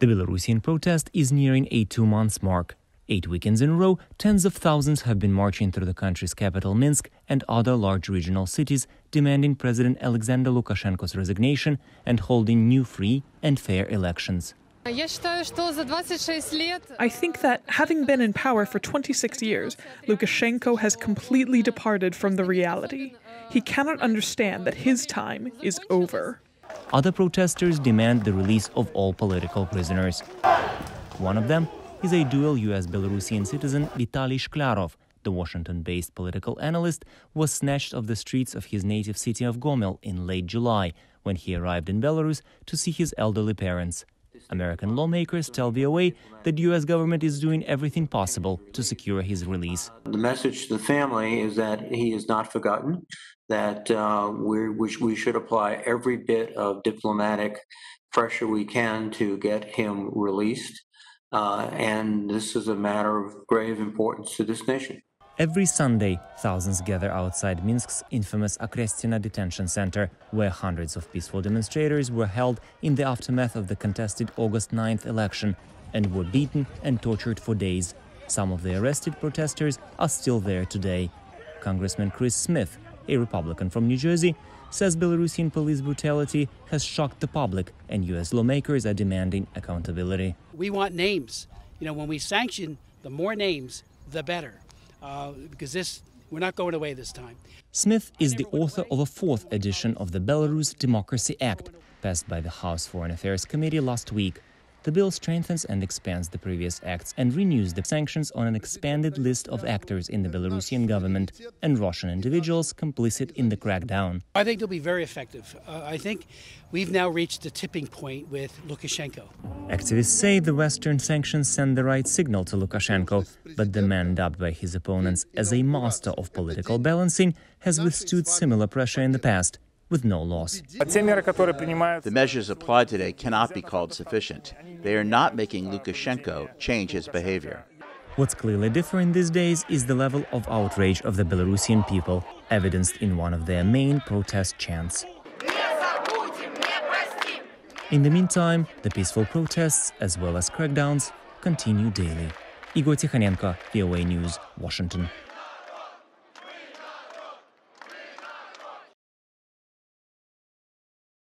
The Belarusian protest is nearing a two months mark. Eight weekends in a row, tens of thousands have been marching through the country's capital Minsk and other large regional cities, demanding President Alexander Lukashenko's resignation and holding new free and fair elections. I think that having been in power for 26 years, Lukashenko has completely departed from the reality. He cannot understand that his time is over. Other protesters demand the release of all political prisoners. One of them is a dual US Belarusian citizen Vitaly Shklarov. The Washington based political analyst was snatched off the streets of his native city of Gomel in late July when he arrived in Belarus to see his elderly parents. American lawmakers tell VOA that U.S. government is doing everything possible to secure his release. The message to the family is that he is not forgotten, that uh, we we should apply every bit of diplomatic pressure we can to get him released. Uh, and this is a matter of grave importance to this nation. Every Sunday, thousands gather outside Minsk's infamous Akrestina detention center, where hundreds of peaceful demonstrators were held in the aftermath of the contested August 9th election and were beaten and tortured for days. Some of the arrested protesters are still there today. Congressman Chris Smith, a Republican from New Jersey, says Belarusian police brutality has shocked the public and U.S. lawmakers are demanding accountability. We want names. You know, when we sanction, the more names, the better uh, because this we're not going away this time. Smith is the author of a fourth edition of the Belarus Democracy Act, passed by the House Foreign Affairs Committee last week. The bill strengthens and expands the previous acts and renews the sanctions on an expanded list of actors in the Belarusian government and Russian individuals complicit in the crackdown. I think they'll be very effective. Uh, I think we've now reached the tipping point with Lukashenko. Activists say the Western sanctions send the right signal to Lukashenko, but the man dubbed by his opponents as a master of political balancing has withstood similar pressure in the past with no loss. The measures applied today cannot be called sufficient. They are not making Lukashenko change his behavior. What's clearly different these days is the level of outrage of the Belarusian people, evidenced in one of their main protest chants. In the meantime, the peaceful protests, as well as crackdowns, continue daily. Igor Tikhanenko, VOA News, Washington.